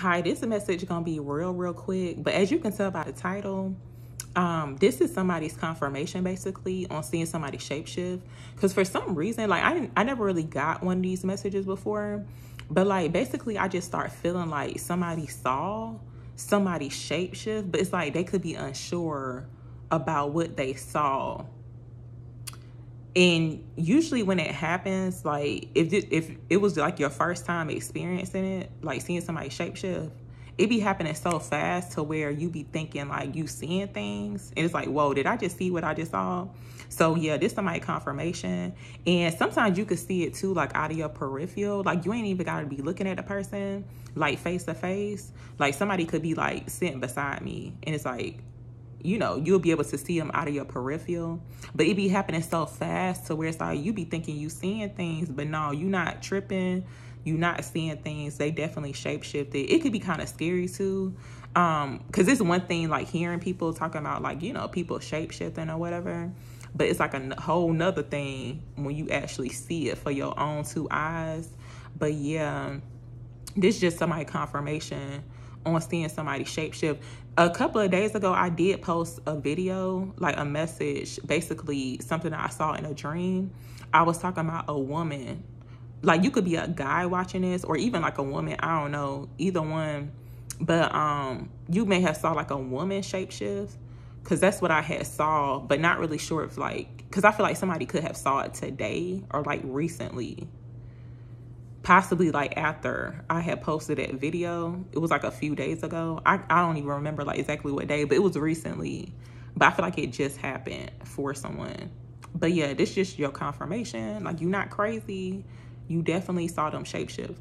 Hi, this message gonna be real, real quick. But as you can tell by the title, um, this is somebody's confirmation basically on seeing somebody shapeshift. Because for some reason, like I didn't, I never really got one of these messages before, but like basically, I just start feeling like somebody saw somebody shapeshift, but it's like they could be unsure about what they saw and usually when it happens like if it, if it was like your first time experiencing it like seeing somebody shapeshift it be happening so fast to where you be thinking like you seeing things and it's like whoa did i just see what i just saw? So yeah this somebody confirmation. And sometimes you could see it too like out of your peripheral like you ain't even gotta be looking at the person like face to face. Like somebody could be like sitting beside me and it's like you know, you'll be able to see them out of your peripheral. But it be happening so fast to where it's like you be thinking you seeing things, but no, you not tripping. You not seeing things. They definitely shapeshifted. It could be kind of scary too. Um, cause it's one thing like hearing people talking about like, you know, people shapeshifting or whatever. But it's like a whole nother thing when you actually see it for your own two eyes. But yeah, this just somebody confirmation on seeing somebody shapeshift. A couple of days ago, I did post a video, like a message, basically something that I saw in a dream. I was talking about a woman. Like you could be a guy watching this, or even like a woman. I don't know, either one. But um, you may have saw like a woman shapeshift, because that's what I had saw, but not really sure if like, because I feel like somebody could have saw it today or like recently possibly like after I had posted that video. It was like a few days ago. I, I don't even remember like exactly what day, but it was recently. But I feel like it just happened for someone. But yeah, this just your confirmation. Like you're not crazy. You definitely saw them shapeshift.